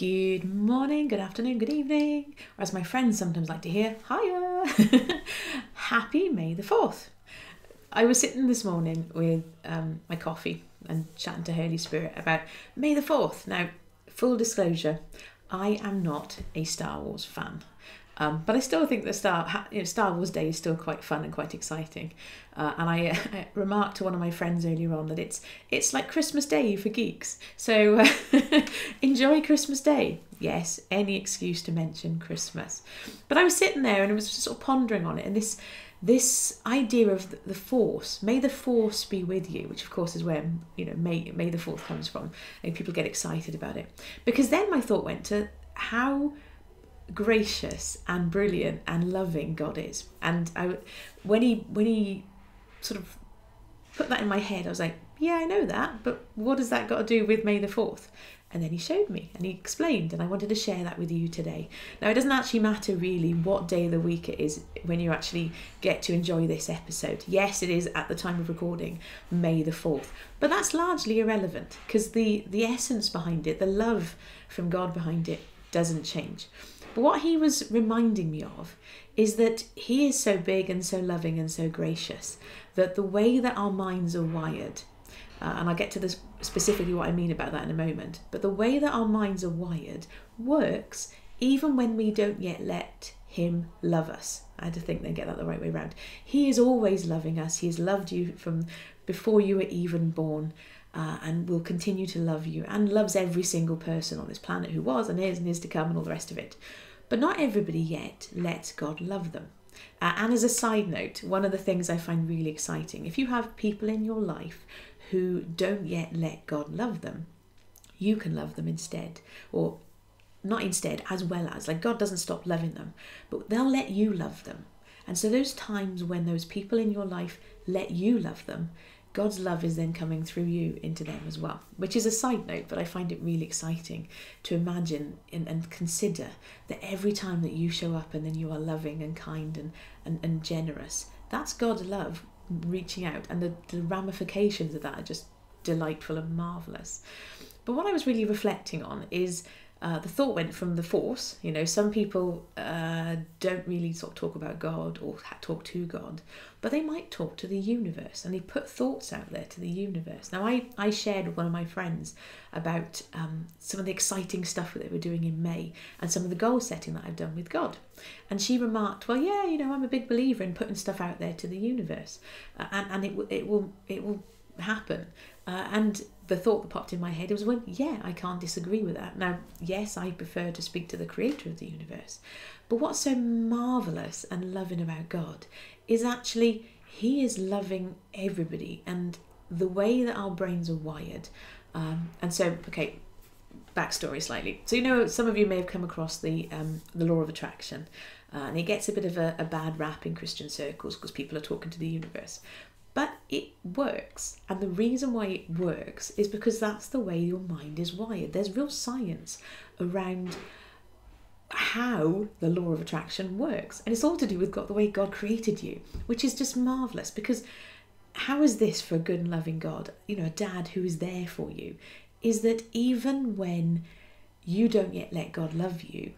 Good morning, good afternoon, good evening, or as my friends sometimes like to hear, hiya. Happy May the 4th. I was sitting this morning with um, my coffee and chatting to Holy Spirit about May the 4th. Now, full disclosure, I am not a Star Wars fan. Um, but I still think that Star you know, Star Wars Day is still quite fun and quite exciting. Uh, and I, uh, remarked to one of my friends earlier on that it's it's like Christmas Day for geeks. So uh, enjoy Christmas Day. Yes, any excuse to mention Christmas. But I was sitting there and I was sort of pondering on it, and this this idea of the force may the force be with you which of course is where you know may may the fourth comes from and people get excited about it because then my thought went to how gracious and brilliant and loving God is. And I, when he when he sort of put that in my head, I was like, yeah, I know that, but what has that got to do with May the Fourth? And then he showed me and he explained, and I wanted to share that with you today. Now, it doesn't actually matter really what day of the week it is when you actually get to enjoy this episode. Yes, it is at the time of recording, May the 4th, but that's largely irrelevant because the, the essence behind it, the love from God behind it, doesn't change. But what he was reminding me of is that he is so big and so loving and so gracious that the way that our minds are wired, uh, and I'll get to this specifically what I mean about that in a moment, but the way that our minds are wired works even when we don't yet let him love us. I had to think then get that the right way around. He is always loving us. He has loved you from before you were even born uh, and will continue to love you and loves every single person on this planet who was and is and is to come and all the rest of it. But not everybody yet lets God love them. Uh, and as a side note, one of the things I find really exciting, if you have people in your life who don't yet let God love them, you can love them instead. Or not instead, as well as. Like God doesn't stop loving them, but they'll let you love them. And so, those times when those people in your life let you love them, God's love is then coming through you into them as well, which is a side note, but I find it really exciting to imagine and, and consider that every time that you show up and then you are loving and kind and, and, and generous, that's God's love reaching out, and the, the ramifications of that are just delightful and marvelous. But what I was really reflecting on is uh, the thought went from the force. You know, some people uh, don't really sort of talk about God or talk to God, but they might talk to the universe and they put thoughts out there to the universe. Now, I, I shared with one of my friends about um, some of the exciting stuff that we're doing in May and some of the goal setting that I've done with God. And she remarked, Well, yeah, you know, I'm a big believer in putting stuff out there to the universe, uh, and, and it, it, will, it will happen. Uh, and the thought that popped in my head was, well, yeah, I can't disagree with that. Now, yes, I prefer to speak to the creator of the universe. But what's so marvelous and loving about God is actually He is loving everybody and the way that our brains are wired. Um, and so, okay, backstory slightly. So, you know, some of you may have come across the, um, the law of attraction. Uh, and it gets a bit of a, a bad rap in Christian circles because people are talking to the universe. But it works. And the reason why it works is because that's the way your mind is wired. There's real science around how the law of attraction works. And it's all to do with God, the way God created you, which is just marvelous because how is this for a good and loving God, you know, a dad who is there for you, is that even when you don't yet let God love you,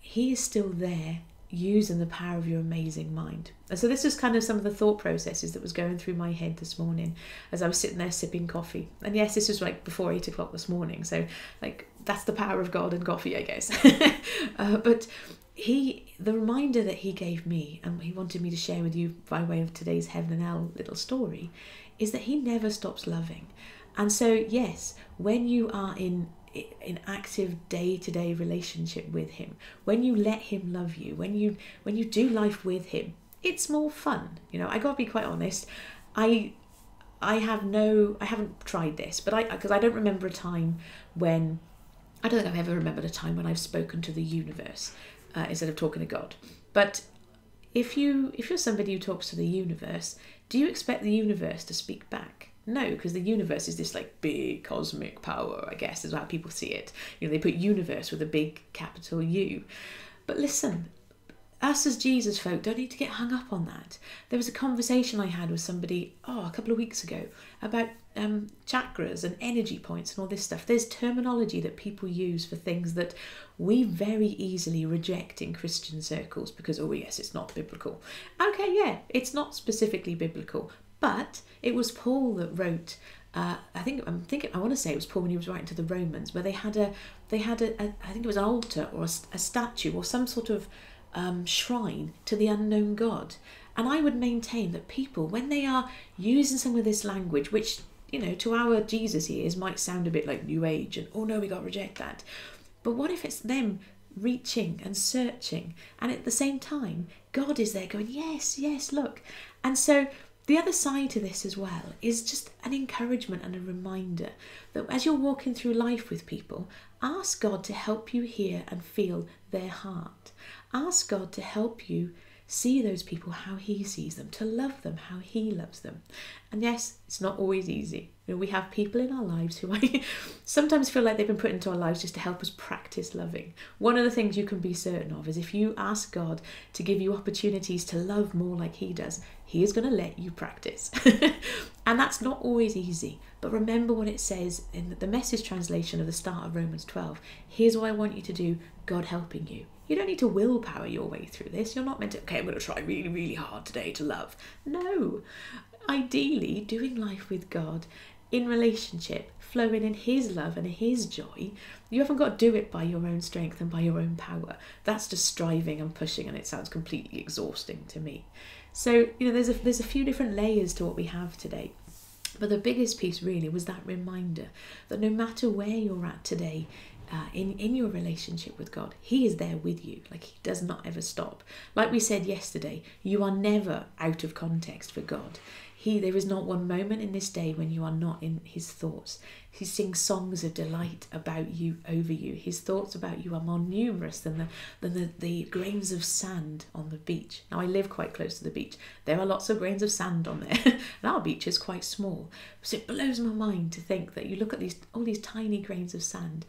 He is still there using the power of your amazing mind. And so this was kind of some of the thought processes that was going through my head this morning as I was sitting there sipping coffee. And yes, this was like before eight o'clock this morning. So like that's the power of God and coffee, I guess. uh, but he, the reminder that he gave me, and he wanted me to share with you by way of today's heaven and El little story, is that he never stops loving. And so, yes, when you are in in active day-to-day relationship with him. When you let him love you when you when you do life with him it's more fun you know? I gotta be quite honest. I i have no i haven't tried this but i because i don't remember a time when i don't think i've ever remembered a time when i've spoken to the universe uh, instead of talking to god. But if you if you're somebody who talks to the universe do you expect the universe to speak back no, because the universe is this like big cosmic power, I guess, is how people see it. You know, they put universe with a big capital U. But listen, us as Jesus folk don't need to get hung up on that. There was a conversation I had with somebody, oh, a couple of weeks ago about um, chakras and energy points and all this stuff. There's terminology that people use for things that we very easily reject in Christian circles because, oh, yes, it's not biblical. Okay, yeah, it's not specifically biblical, but it was Paul that wrote. Uh, I think I'm thinking. I want to say it was Paul when he was writing to the Romans, where they had a, they had a, a I think it was an altar or a, a statue or some sort of um, shrine to the unknown God. And I would maintain that people, when they are using some of this language, which, you know, to our Jesus ears might sound a bit like New Age and, oh no, we got to reject that. But what if it's them reaching and searching? And at the same time, God is there going, yes, yes, look. And so the other side to this as well is just an encouragement and a reminder that as you're walking through life with people, ask God to help you hear and feel their heart. Ask God to help you see those people how He sees them, to love them how He loves them. And yes, it's not always easy. You know, we have people in our lives who I sometimes feel like they've been put into our lives just to help us practice loving. One of the things you can be certain of is if you ask God to give you opportunities to love more like He does, He is going to let you practice. and that's not always easy. But remember what it says in the message translation of the start of Romans 12. Here's what I want you to do God helping you. You don't need to willpower your way through this. You're not meant to, okay, I'm going to try really, really hard today to love. No. Ideally, doing life with God in relationship, flowing in His love and His joy, you haven't got to do it by your own strength and by your own power. That's just striving and pushing, and it sounds completely exhausting to me. So, you know, there's a, there's a few different layers to what we have today. But the biggest piece really was that reminder that no matter where you're at today uh, in in your relationship with God. He is there with you. Like he does not ever stop. Like we said yesterday, you are never out of context for God. He there is not one moment in this day when you are not in his thoughts. He sings songs of delight about you over you. His thoughts about you are more numerous than the than the, the grains of sand on the beach. Now I live quite close to the beach. There are lots of grains of sand on there. and our beach is quite small. So it blows my mind to think that you look at these all these tiny grains of sand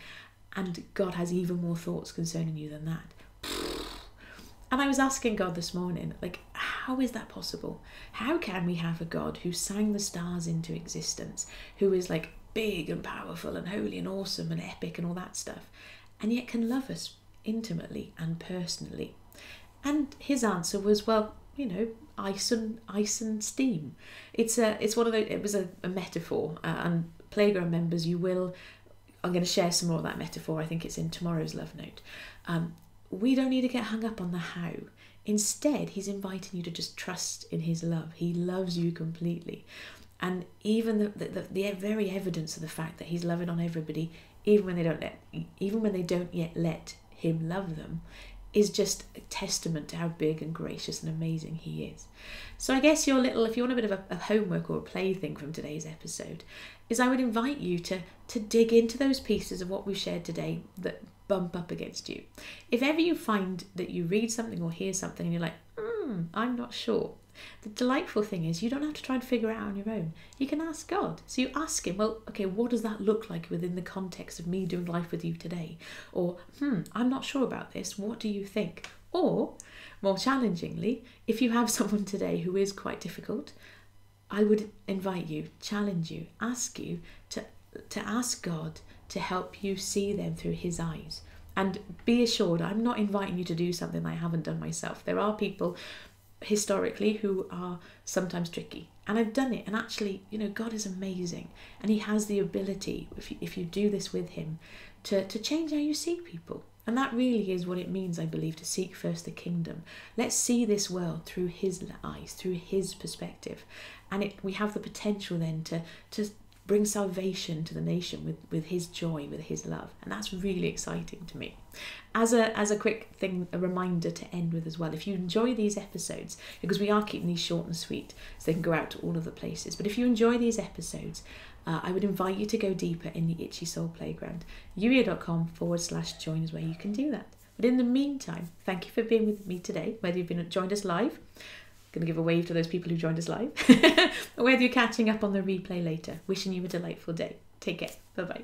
and God has even more thoughts concerning you than that. And I was asking God this morning, like, how is that possible? How can we have a God who sang the stars into existence, who is like big and powerful and holy and awesome and epic and all that stuff, and yet can love us intimately and personally? And his answer was, well, you know, ice and ice and steam. It's a, it's one of the, it was a, a metaphor, uh, and playground members, you will I'm going to share some more of that metaphor. I think it's in tomorrow's love note. Um, we don't need to get hung up on the how. Instead, he's inviting you to just trust in his love. He loves you completely. And even the, the, the very evidence of the fact that he's loving on everybody, even when they don't let, even when they don't yet let him love them, is just a testament to how big and gracious and amazing he is. So I guess your little, if you want a bit of a, a homework or a plaything from today's episode, is I would invite you to to dig into those pieces of what we've shared today that bump up against you. If ever you find that you read something or hear something and you're like, hmm, I'm not sure. The delightful thing is you don't have to try and figure it out on your own. You can ask God. So you ask him, well, okay, what does that look like within the context of me doing life with you today? Or, hmm, I'm not sure about this. What do you think? Or, more challengingly, if you have someone today who is quite difficult, I would invite you, challenge you, ask you to, to ask God to help you see them through His eyes. And be assured, I'm not inviting you to do something I haven't done myself. There are people historically who are sometimes tricky. And I've done it. And actually, you know, God is amazing. And He has the ability, if you, if you do this with Him, to, to change how you see people. And that really is what it means, I believe, to seek first the kingdom. Let's see this world through His eyes, through His perspective. And it, we have the potential then to, to bring salvation to the nation with, with his joy, with his love. And that's really exciting to me. As a as a quick thing, a reminder to end with as well, if you enjoy these episodes, because we are keeping these short and sweet, so they can go out to all of the places. But if you enjoy these episodes, uh, I would invite you to go deeper in the Itchy Soul Playground. youier.com forward slash join is where you can do that. But in the meantime, thank you for being with me today, whether you've been joined us live Going to give a wave to those people who joined us live, or whether you're catching up on the replay later. Wishing you a delightful day. Take care. Bye bye.